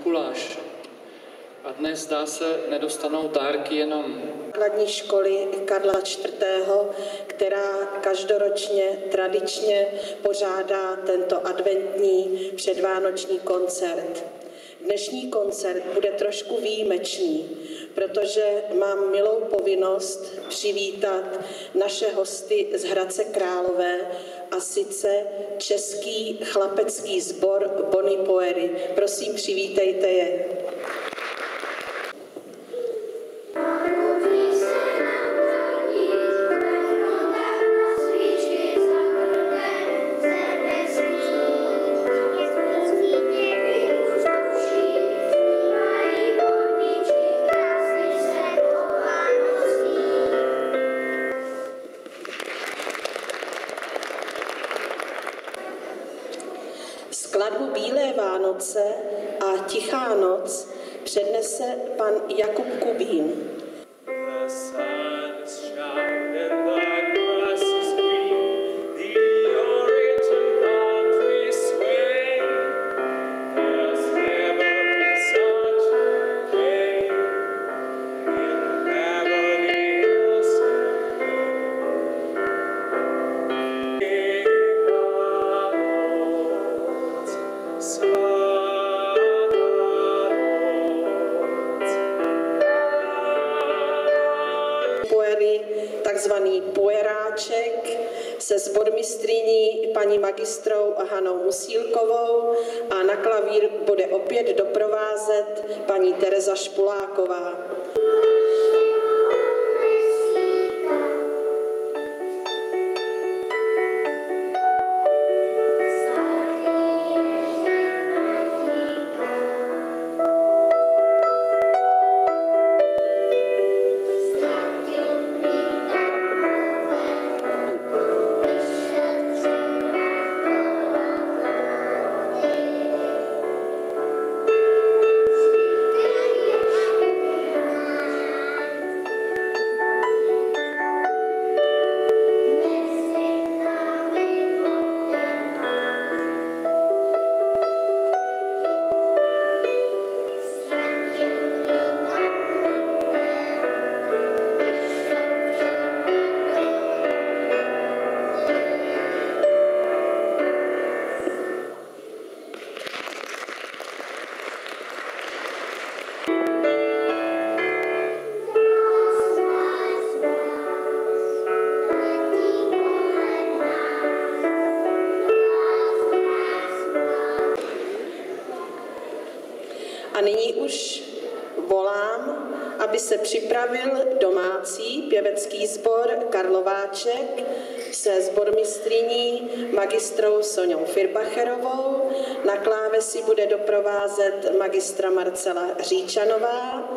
Mikuláš. A dnes zdá se, nedostanou dárky jenom základní školy Karla IV., která každoročně tradičně pořádá tento adventní předvánoční koncert. Dnešní koncert bude trošku výjimečný, protože mám milou povinnost přivítat naše hosty z Hradce Králové a sice český chlapecký sbor Bony Poery. Prosím, přivítejte je. Skladbu Bílé Vánoce a Tichá noc přednese pan Jakub Kubín. The Poery, takzvaný poeráček se sbormistriní paní magistrou Hanou Musílkovou a na klavír bude opět doprovázet paní Tereza Špuláková. A nyní už volám, aby se připravil domácí pěvecký sbor Karlováček se sbormistriní magistrou Soňou Firbacherovou. Na klávesi bude doprovázet magistra Marcela Říčanová.